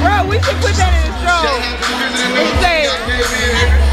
Bro, we should put that in the show. It's says.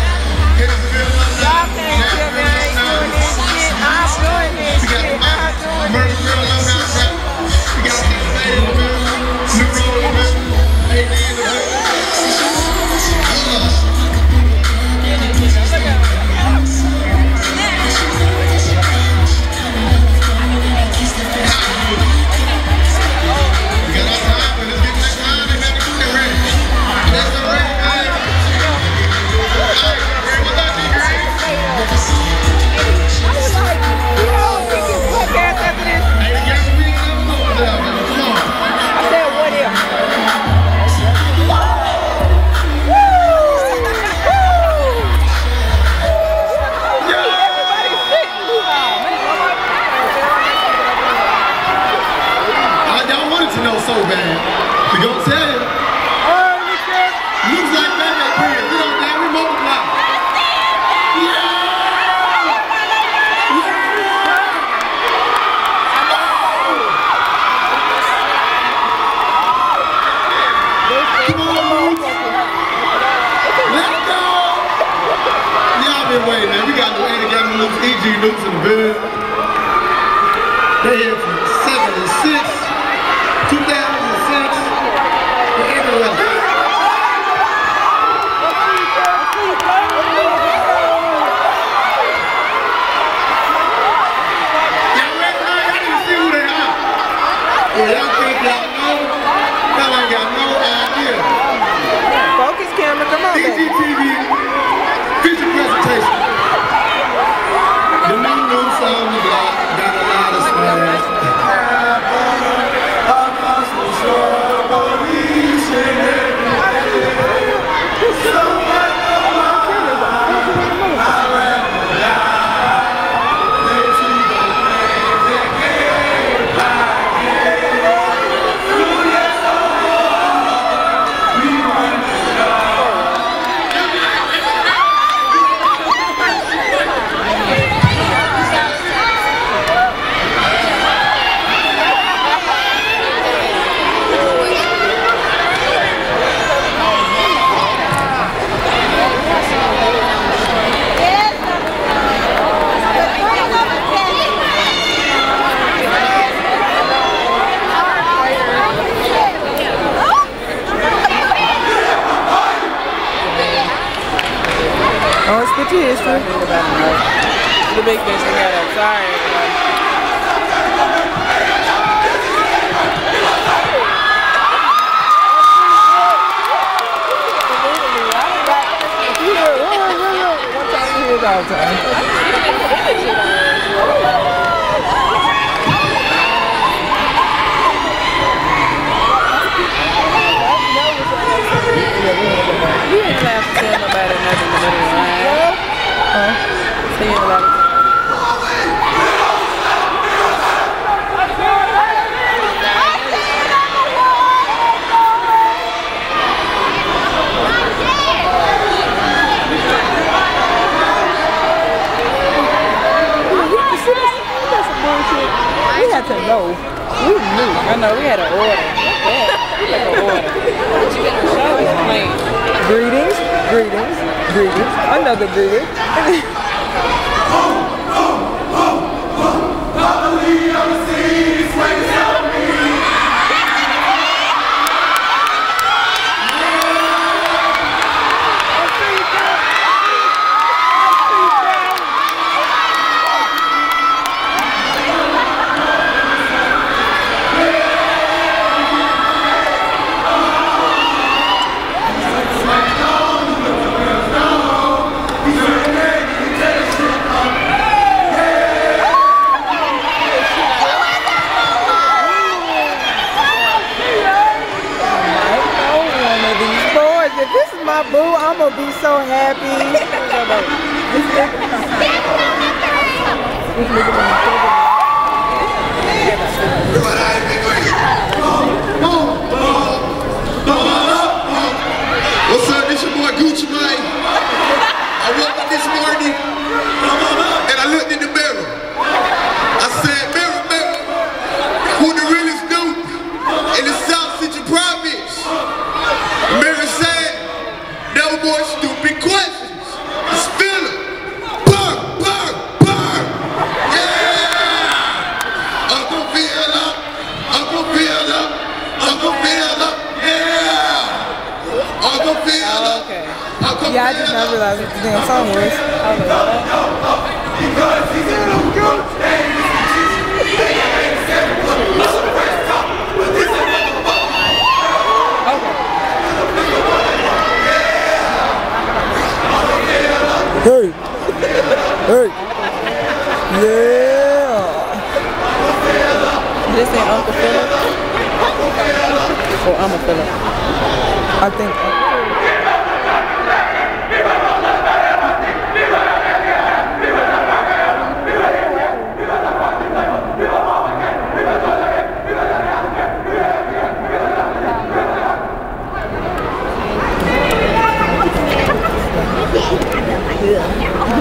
Way, man. We got no 80 got no loops. EG Nupes in the building. They here for what you is for. The big bitch we got outside. Greetings, greetings, greetings. Another greeting. oh, oh, oh, oh, I'm gonna be so happy. realized what the damn song was. Hey! Hey! Yeah! This ain't Uncle Philip. Or I'm a Philip. I think.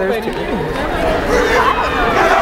there's two.